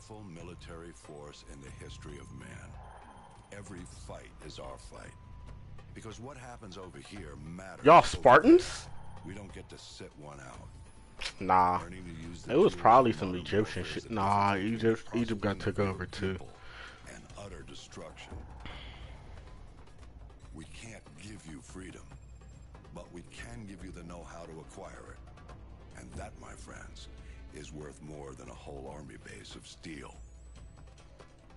powerful military force in the history of man. Every fight is our fight. Because what happens over here matters. Y'all Spartans? We don't get to sit one out. Nah. Learning to use the It was probably some Egyptian shit. Nah, Egypt Egypt got took over too. And utter destruction. We can't give you freedom, but we can give you the know-how to acquire it. And that, my friends, is worth more than a whole army base of steel.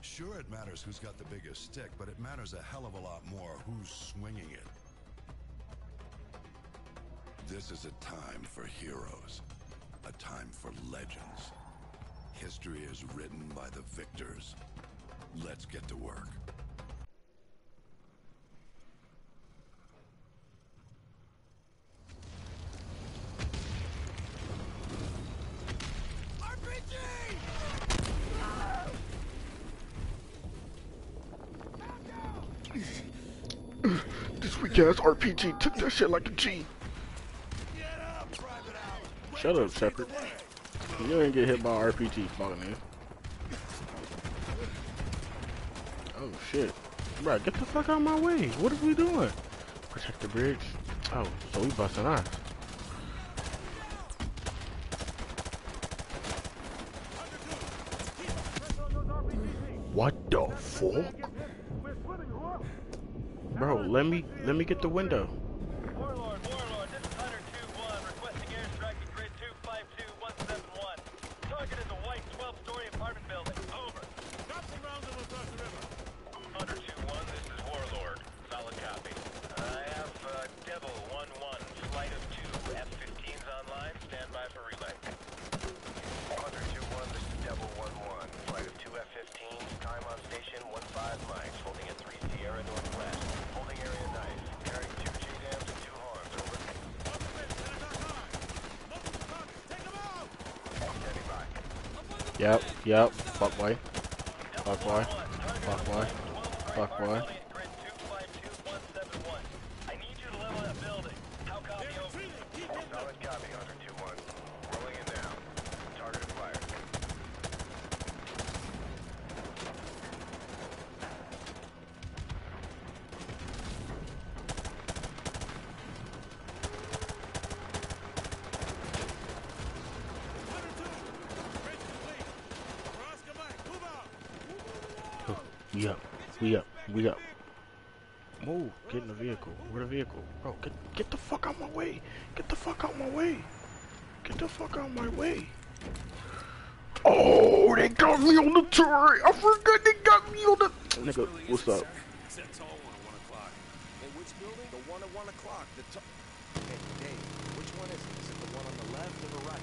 Sure, it matters who's got the biggest stick, but it matters a hell of a lot more who's swinging it. This is a time for heroes, a time for legends. History is written by the victors. Let's get to work. Ass RPG took that shit like a G. Shut up, Shepard. You ain't get hit by RPG, fucking man. Oh shit. Bro, get the fuck out of my way. What are we doing? Protect the bridge. Oh, so we busting ass. What the fuck? Bro, let me let me get the window. Warlord, Warlord, this is Hunter 2-1, requesting airstrike at grid 252171. Target is a white 12-story apartment building. Over. Hunter 2-1, this is Warlord. Solid copy. I have uh, Devil 1-1, flight of two F-15s online. Stand by for relay. Hunter 2-1, this is Devil 1-1, flight of two F-15s. Time on station 15 mics, holding at 3 Sierra Northwest. Holding area knife. Carrying two JDAMs and two HARMs. Over. Standing by. Yep, yep. Fuck boy. Fuck boy. Fuck boy. Fuck boy. Grid 252171. I need you to level that building. How copy over? Solid copy, Hunter 2-1. Rolling in now. Target acquired. We up. We up. We up. Move. Get in the vehicle. Where the vehicle? Bro, get get the fuck out my way. Get the fuck out my way. Get the fuck out my way. Oh, they got me on the turret. I forgot they got me on the. Nigga, what's up? That's all one at one o'clock. Hey, which building? The one at one o'clock. The. Hey, Dave, which one is it? Is it the one on the left or the right.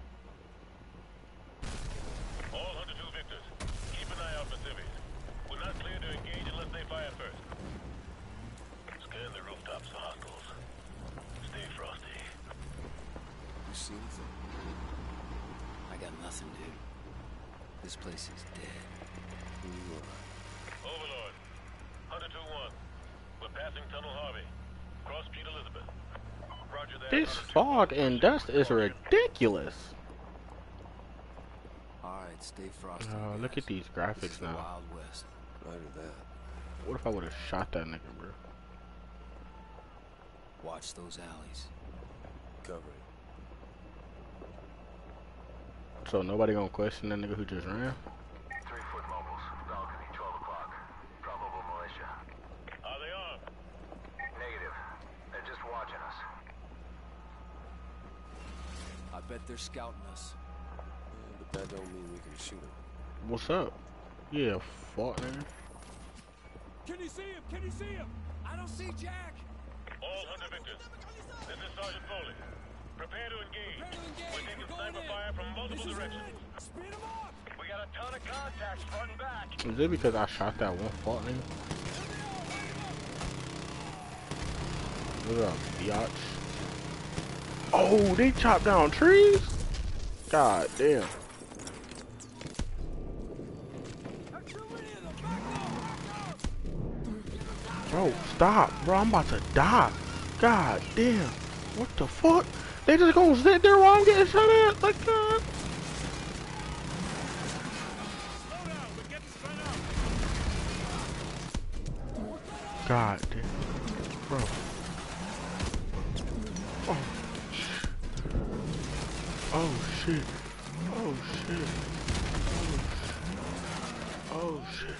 This place is dead. Who you are? Overlord, Hunter 2-1. We're passing Tunnel Harvey. Cross Street Elizabeth. Roger that. This fog and dust is ridiculous. All right, stay frosty. Oh, look at these graphics now. Wild West. Roger that. What if I would have shot that nigga, bro? Watch those alleys. Cover it. So nobody gonna question that nigga who just ran? Three foot mobiles. Balcony, 12 o'clock. Probable militia. Are they armed? Negative. They're just watching us. I bet they're scouting us. Yeah, but that don't mean we can shoot them. What's up? Yeah, fuck nigga. Can you see him? Can you see him? I don't see Jack. All Hunter victors. This is Sergeant Foley. Prepare to engage. Prepare to engage. We're taking We're sniper in. fire from multiple This is directions. red. Speed 'em up. We got a ton of contacts front and back. Is it because I shot that one fault nigga? What up, biatch? Oh, they chopped down trees? God damn. That's too many of them. Back up. Back up. Bro, stop. Bro, I'm about to die. God damn. What the fuck? They just gonna sit there while I'm getting shot at? Like that? Out. God damn. Bro. Oh, oh, shit. Oh, shit. Oh, shit. Oh, shit. Oh, shit.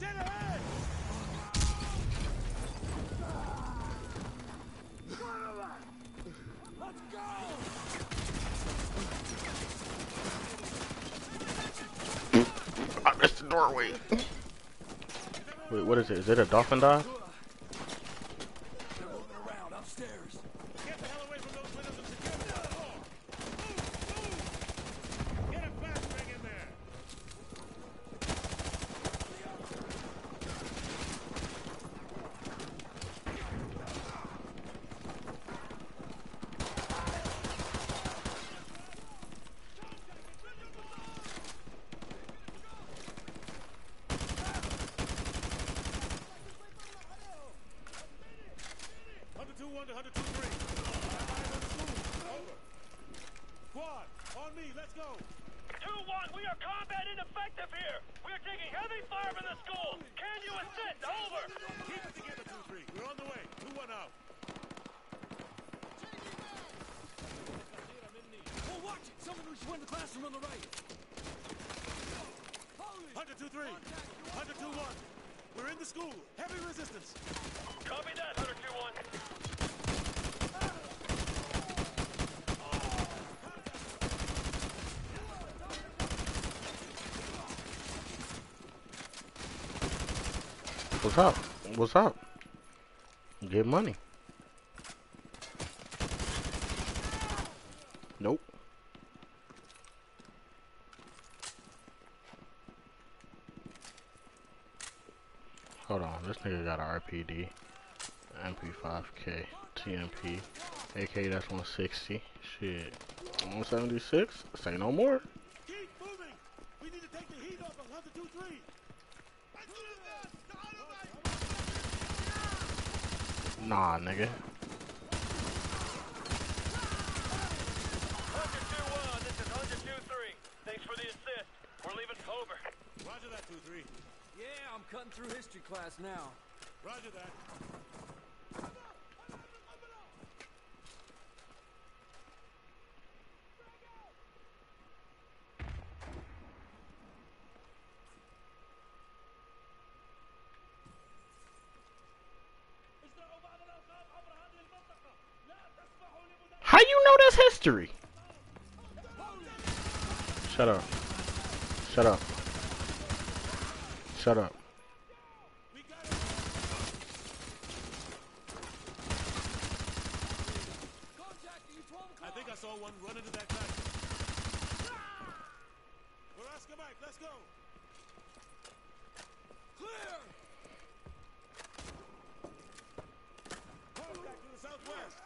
Dead ahead. Let's go. I missed the doorway. Wait, what is it? Is it a dolphin dive? They're moving around upstairs. Get the hell away from those windows and secure the front door. Move, move. Get a fast ring in there. Hunter two one to Hunter two three. Eyes on the school. Over. Quad, on me. Let's go. Two one, we are combat ineffective here. We are taking heavy fire from the school. Can you assist? Over. Keep it together, two three. We're on the way. Two one out. Oh, watch it. Someone who's in the classroom on the right. Holy. Hunter two three. Hunter two one. We're in the school. Heavy resistance. Copy that, Hunter two one. What's up? What's up? Get money. Nope. Hold on, this nigga got a RPD, MP5K, TMP, AK that's 160. Shit, 176. Say no more. Keep moving. We need to take the heat off of Hunter two three. Nah, nigga. Hunter two one, this is Hunter two three. Thanks for the assist. We're leaving over. Roger that two three. Yeah, I'm cutting through history class now. Roger that. How you know that's history? Shut up. Shut up. Shut up. Contact you 12 I o'clock. think I saw one run into that classroom. We're Oscar Mike, let's go. Clear. Contact to the southwest.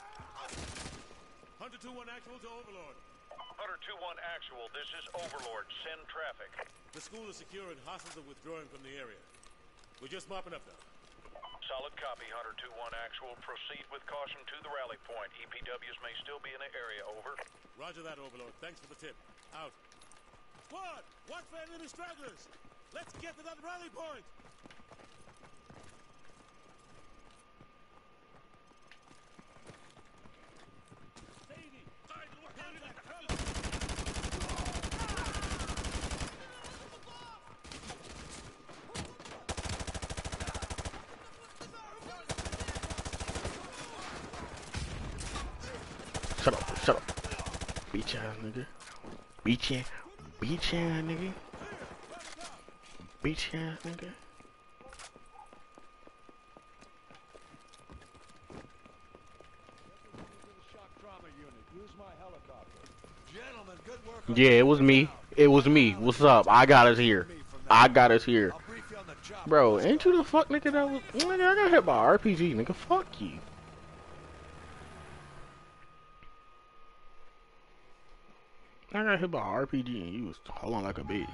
Hunter 2-1 actual to Overlord. Hunter 2-1 actual, this is Overlord. Send traffic. The school is secure and hostiles are withdrawing from the area. We're just mopping up now. Solid copy, Hunter 2-1 actual. Proceed with caution to the rally point. EPWs may still be in the area. Over. Roger that, Overlord. Thanks for the tip. Out. Squad, watch for enemy stragglers. Let's get to that rally point. Beach ass nigga. Beach ass. Beach ass nigga. Beach ass nigga. Yeah, it was me. It was me. What's up? I got us here. I got us here. Bro, ain't you the fuck nigga that was... Nigga, I got hit by RPG, nigga. Fuck you. I got hit by an RPG and you was hauling like a bitch.